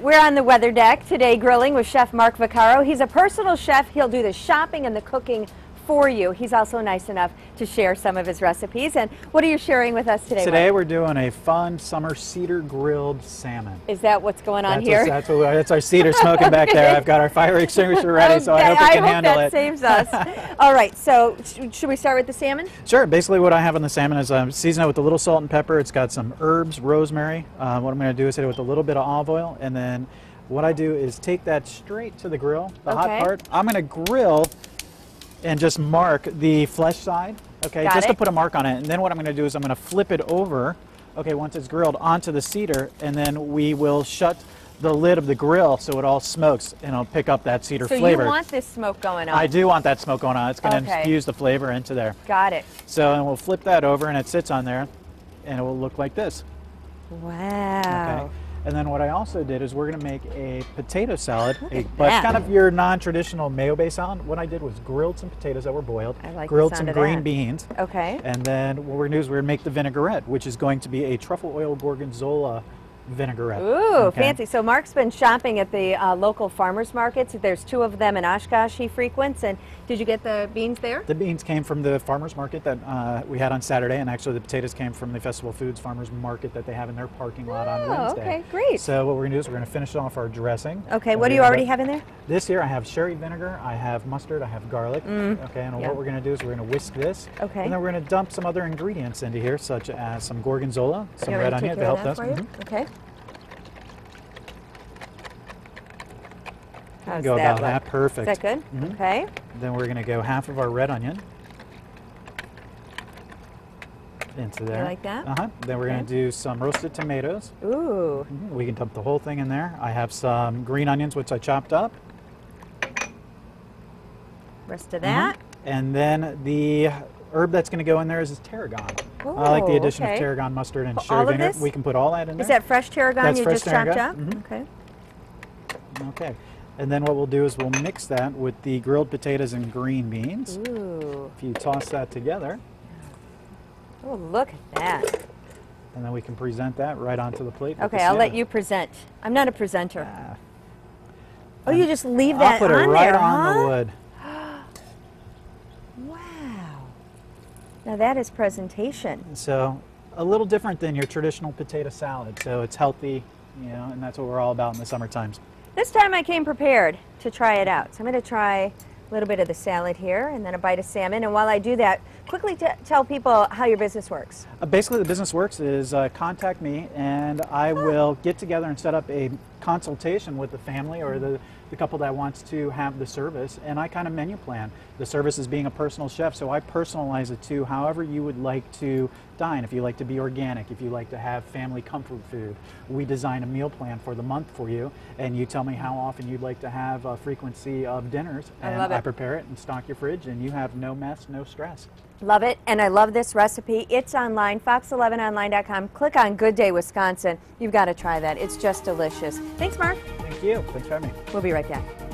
We're on the weather deck today grilling with Chef Mark Vaccaro. He's a personal chef. He'll do the shopping and the cooking for you. He's also nice enough to share some of his recipes. And what are you sharing with us today? Today Mark? we're doing a fun summer cedar grilled salmon. Is that what's going on that's here? What, that's, what, that's our cedar smoking back there. I've got our fire extinguisher ready, so I hope we can hope handle that it. saves us. All right, so sh- should we start with the salmon? Sure. Basically, what I have on the salmon is um, season it with a little salt and pepper. It's got some herbs, rosemary. Uh, what I'm going to do is hit it with a little bit of olive oil, and then what I do is take that straight to the grill, the Okay. hot part. I'm going to grill and just mark the flesh side. Okay, Got just to put a mark on it. And then what I'm going to do is I'm going to flip it over. Okay, once it's grilled onto the cedar, and then we will shut the lid of the grill so it all smokes and it'll pick up that cedar So flavor. you want this smoke going on? I do want that smoke going on. It's going to Okay. infuse the flavor into there. Got it. So and we'll flip that over and it sits on there and it will look like this. Wow. Okay. And then what I also did is we're going to make a potato salad, a, but that. kind of your non-traditional mayo-based salad. What I did was grilled some potatoes that were boiled, I like grilled some green that. beans, Okay. and then what we're going to do is we're going to make the vinaigrette, which is going to be a truffle oil gorgonzola vinaigrette. Ooh, Okay. fancy. So Mark's been shopping at the uh, local farmers markets. There's two of them in Oshkosh he frequents. And did you get the beans there? The beans came from the farmers market that uh, we had on Saturday, and actually the potatoes came from the Festival Foods farmers market that they have in their parking lot on Oh, Wednesday. okay, great. So what we're going to do is we're going to finish off our dressing. Okay, And what do you already have in there? This here I have sherry vinegar, I have mustard, I have garlic. Okay, and Mm. what we're going to do is we're going to whisk this. Okay. And then we're going to dump some other ingredients into here, such as some gorgonzola, some You want me red onion to help us. you? Mhm. Okay. How's Go that about look? that, perfect. Is that good? Mhm. Okay. Then we're going to go half of our red onion into there. like that? Uh huh. Then we're going to do some roasted tomatoes. Ooh. Mhm, We can dump the whole thing in there. I have some green onions, which I chopped up. Rest of Mhm. that. And then the herb that's going to go in there is, is tarragon. I like the addition okay. of tarragon mustard and Put sherry all of vinegar. this? We can put all that in Is there. that fresh tarragon That's you fresh just chopped tarragon. up? Mhm. Okay. Okay. And then what we'll do is we'll mix that with the grilled potatoes and green beans. Ooh. If you toss that together, Oh, look at that. and then we can present that right onto the plate. Okay, I'll let you present. I'm not a presenter. Ah, Oh, you just leave that on. I'll that put it right there, on huh? the wood. Wow. Now that is presentation. So a little different than your traditional potato salad. So it's healthy, you know, and that's what we're all about in the summer times. This time I came prepared to try it out. So I'm going to try a little bit of the salad here and then a bite of salmon. And while I do that, quickly t- tell people how your business works. Uh, basically, the business works is uh, contact me, and I will get together and set up a consultation with the family or the, the couple that wants to have the service, and I kind of menu plan. The service is being a personal chef, so I personalize it to however you would like to dine. If you like to be organic, if you like to have family comfort food, we design a meal plan for the month for you, and you tell me how often you'd like to have a frequency of dinners, I and it. I prepare it and stock your fridge, and you have no mess, no stress. Love it, and I love this recipe. It's online, fox11online.com. Click on Good Day Wisconsin. You've got to try that. It's just delicious. Thanks, Mark. Thank you. Thanks for having me. We'll be right back.